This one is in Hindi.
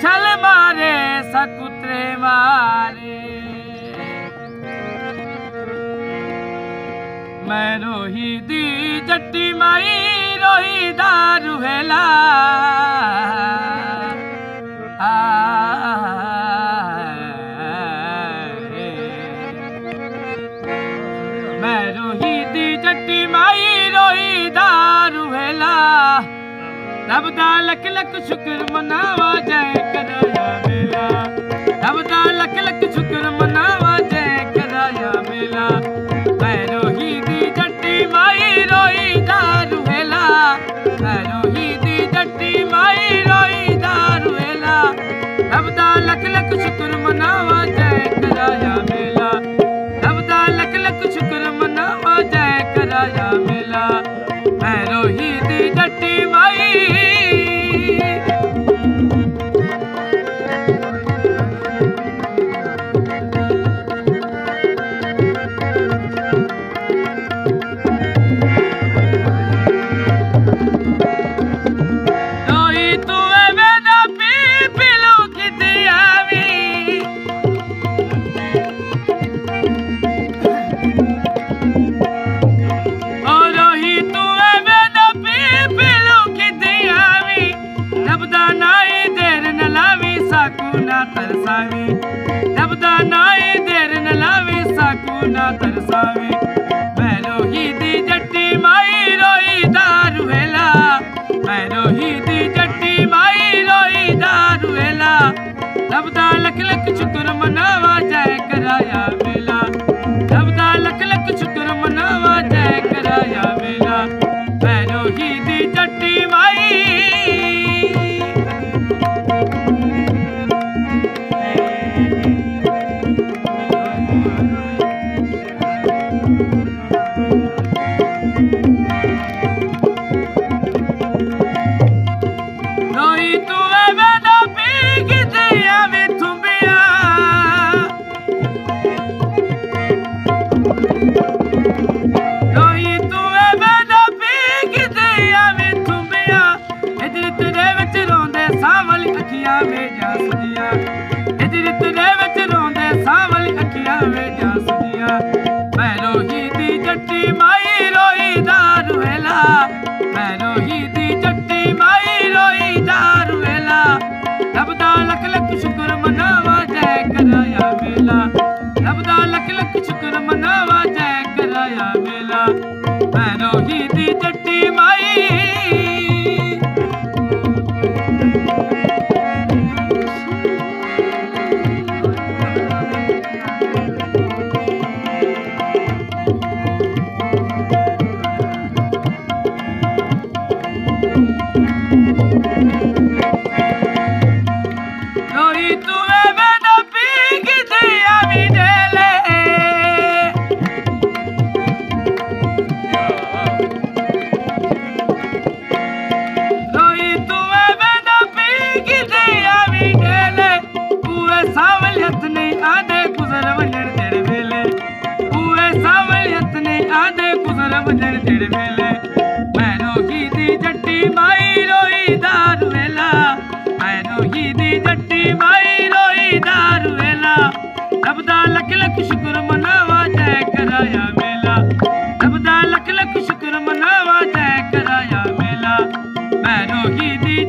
छल मारे सकुत्रे मारे। मैं रोही दी जट्टी माई रोही दारू हेला मैं रब दा लख लख शुक्र मनावा, जय कराया मेला। रब दा लख लख शुक्र मनावा, जय कराया मेला। मैं रोही दी जट्टी माई रोई दारू हेला। मैं रोही दी जट्टी माई रोई दारू हेला। रब लख लख शुक्र मनावा, जय कराया मेला। रब लख लख शुक्र मनावा, जय कराया मेला। मैं रोही दी जट्टी माई तरसावी दबदा नाई देर न लावे साकू ना तरसावी चटी माई Manogiti